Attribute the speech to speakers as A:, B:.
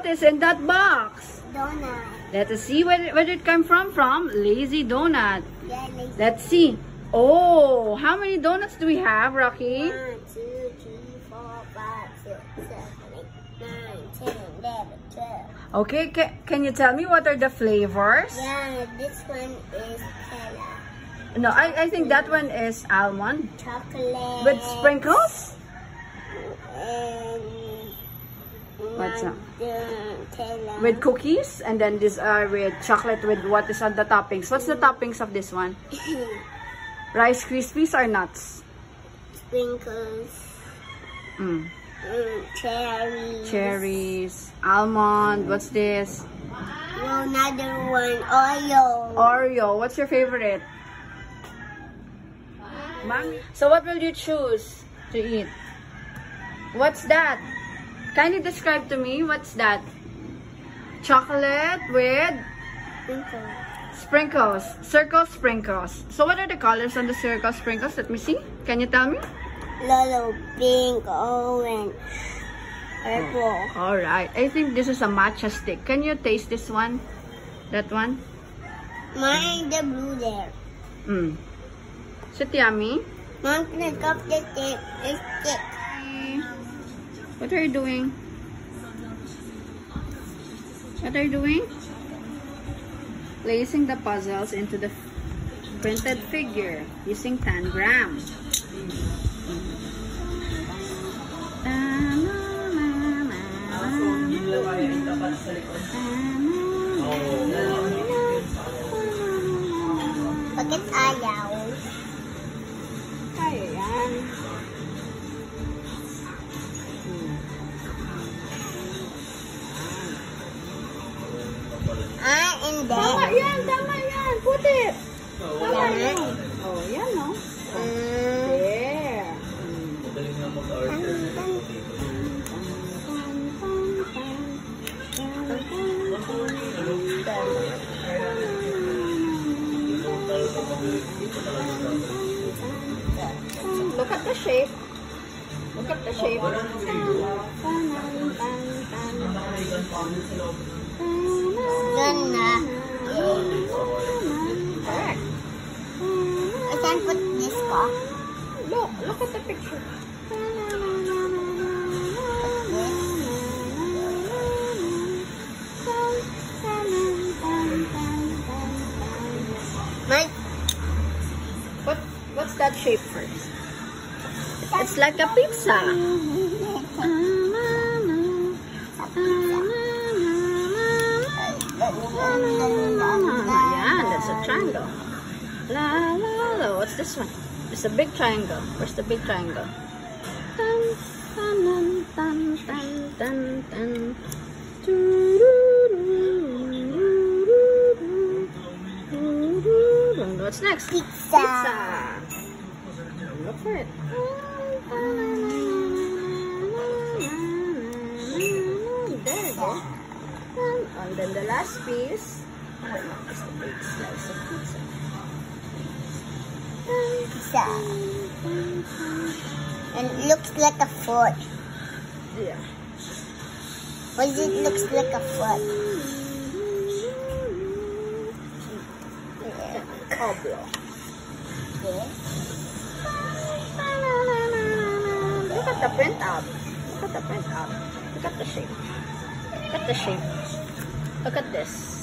A: What is in that box?
B: Donut.
A: Let us see where, where it come from. From Lazy Doughnut.
B: Yeah, lazy.
A: Let's see. Oh, how many donuts do we have, Rocky?
B: One, two, three, four, five, six, seven, eight, nine, ten, eleven, twelve.
A: Okay, ca can you tell me what are the flavors?
B: Yeah, this one is Nutella.
A: No, I, I think that one is almond
B: Chocolate.
A: with sprinkles.
B: And
A: What's that? With cookies, and then these are with chocolate with what is on the toppings. What's the toppings of this one? Rice Krispies or nuts?
B: sprinkles.
A: Mm.
B: Mm, cherries.
A: Cherries, almond, what's this?
B: No, another one. Oreo.
A: Oreo, what's your favorite? Mommy. So what will you choose to eat? What's that? Kindly describe to me, what's that? Chocolate with
B: Sprinkles.
A: sprinkles, circle sprinkles. So what are the colors on the circle sprinkles? Let me see. Can you tell me?
B: Little pink, orange, purple.
A: All right. I think this is a matcha stick. Can you taste this one? That one?
B: Mine the blue there.
A: Mm. Is it yummy?
B: Mom, can I cup the stick? It's stick.
A: What are you doing? What are you doing? Placing the puzzles into the printed figure using tangram.
B: Bakit Ah.
A: Tama yan, tama yan. Put it. Tama
B: Yan.
A: Oh, yan no.
B: Mm.
A: There. Look at the shape. Look at the shape. Look, at the picture. What's that shape first? It's like a pizza. Yeah, that's a triangle. La la la. What's this one? It's a big triangle. Where's the big triangle? Dun, dun, dun, dun, dun, dun. What's next?
B: Pizza.
A: Pizza. Look for it. There you go. And then the last piece. Oh, no, it's a big slice of pizza.
B: Pizza. And it looks like a foot.
A: Yeah.
B: Why does it looks like a foot?
A: Oblo. Look at the print out. Look at the print out. Look at the shape. Look at the shape. Look at this.